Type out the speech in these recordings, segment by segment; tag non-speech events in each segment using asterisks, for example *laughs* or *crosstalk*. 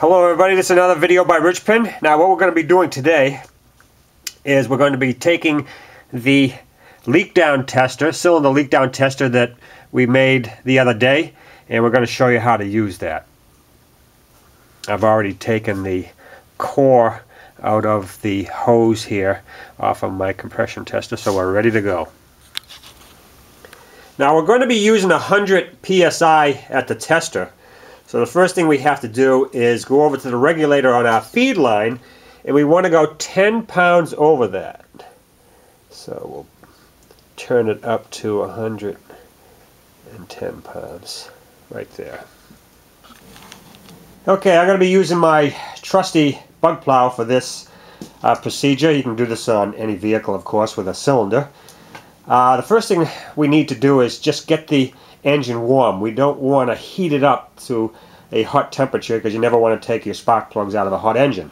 Hello everybody, this is another video by Richpin. Now what we're going to be doing today is we're going to be taking the leak down tester, cylinder leak down tester that we made the other day and we're going to show you how to use that. I've already taken the core out of the hose here off of my compression tester so we're ready to go. Now we're going to be using 100 psi at the tester. So the first thing we have to do is go over to the regulator on our feed line and we want to go 10 pounds over that. So we'll turn it up to 110 pounds right there. Okay, I'm going to be using my trusty bug plow for this uh, procedure. You can do this on any vehicle, of course, with a cylinder. Uh, the first thing we need to do is just get the engine warm. We don't want to heat it up to a hot temperature because you never want to take your spark plugs out of a hot engine.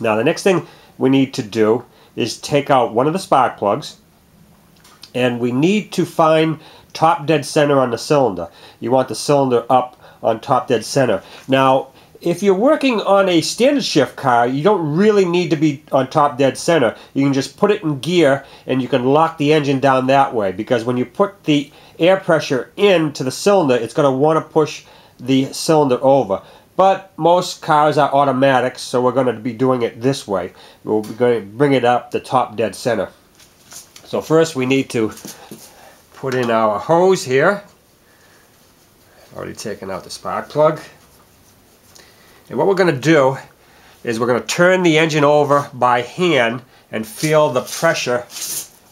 Now the next thing we need to do is take out one of the spark plugs and we need to find top dead center on the cylinder. You want the cylinder up on top dead center. Now if you're working on a standard shift car, you don't really need to be on top dead center. You can just put it in gear and you can lock the engine down that way because when you put the air pressure into the cylinder, it's going to want to push the cylinder over. But most cars are automatics, so we're going to be doing it this way. We're going to bring it up the top dead center. So first we need to put in our hose here. Already taken out the spark plug. And what we're going to do is we're going to turn the engine over by hand and feel the pressure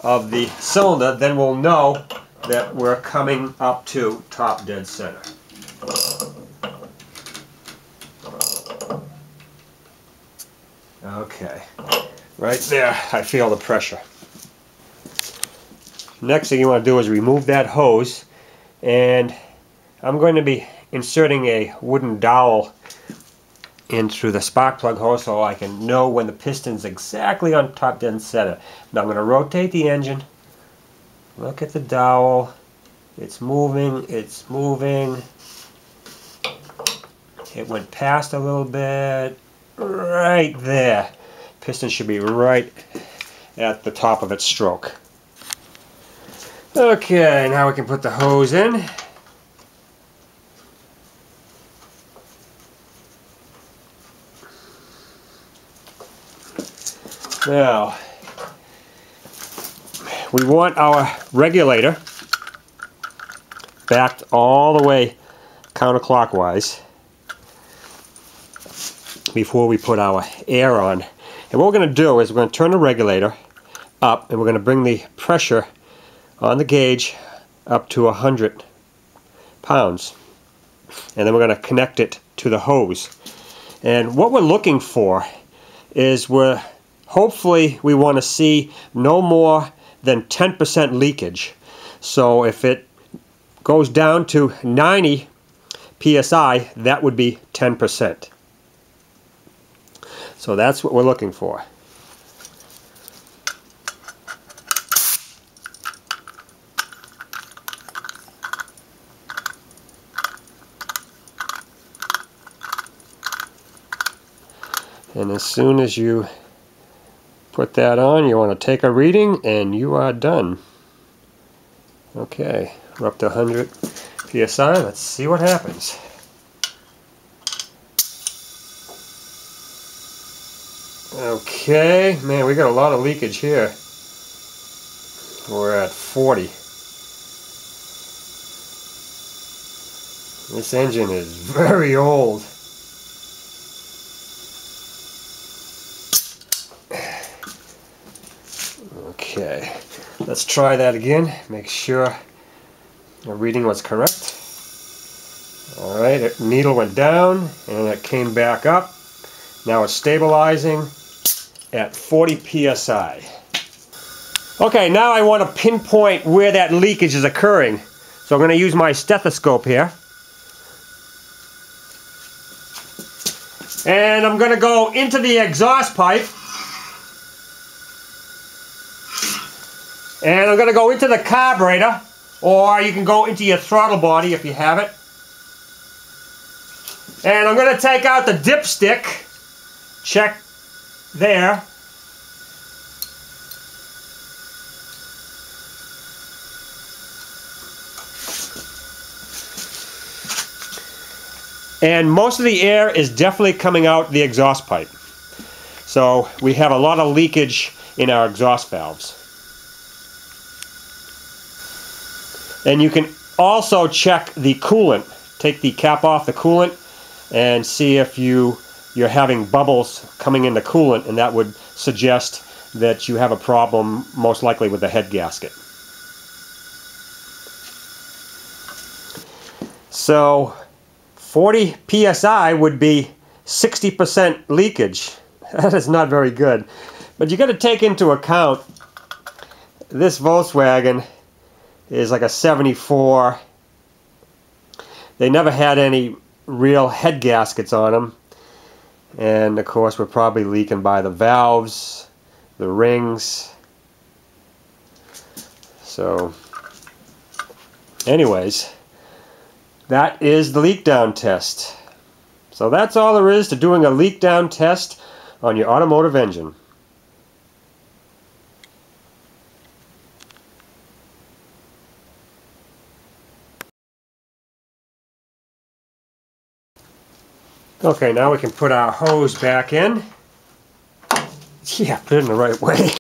of the cylinder. Then we'll know that we're coming up to top dead center. Okay, right there I feel the pressure. Next thing you want to do is remove that hose and I'm going to be inserting a wooden dowel in through the spark plug hose so I can know when the piston's exactly on top dead center. Now I'm going to rotate the engine. Look at the dowel. It's moving, it's moving. It went past a little bit. Right there. Piston should be right at the top of its stroke. Okay, now we can put the hose in. Now, we want our regulator backed all the way counterclockwise before we put our air on. And what we're going to do is we're going to turn the regulator up and we're going to bring the pressure on the gauge up to 100 pounds. And then we're going to connect it to the hose. And what we're looking for is we're hopefully we want to see no more than 10% leakage. So if it goes down to 90 psi, that would be 10%. So that's what we're looking for. And as soon as you put that on, you want to take a reading and you are done. Okay, we're up to 100 psi. Let's see what happens. Okay, man, we got a lot of leakage here. We're at 40. This engine is *laughs* very old. Okay, let's try that again. Make sure the reading was correct. Alright, needle went down and it came back up. Now it's stabilizing at 40 psi. Okay, now I want to pinpoint where that leakage is occurring. So I'm going to use my stethoscope here. And I'm going to go into the exhaust pipe. And I'm going to go into the carburetor. Or you can go into your throttle body if you have it. And I'm going to take out the dipstick. Check there. And most of the air is definitely coming out the exhaust pipe. So we have a lot of leakage in our exhaust valves. And you can also check the coolant. Take the cap off the coolant and see if you you're having bubbles coming in the coolant and that would suggest that you have a problem most likely with the head gasket. So 40 psi would be 60% leakage. *laughs* That is not very good. But you got to take into account this Volkswagen is like a 74. They never had any real head gaskets on them. And of course we're probably leaking by the valves, the rings. So anyways, that is the leak down test. So that's all there is to doing a leak down test on your automotive engine. Okay, now we can put our hose back in. Yeah, put it in the right way.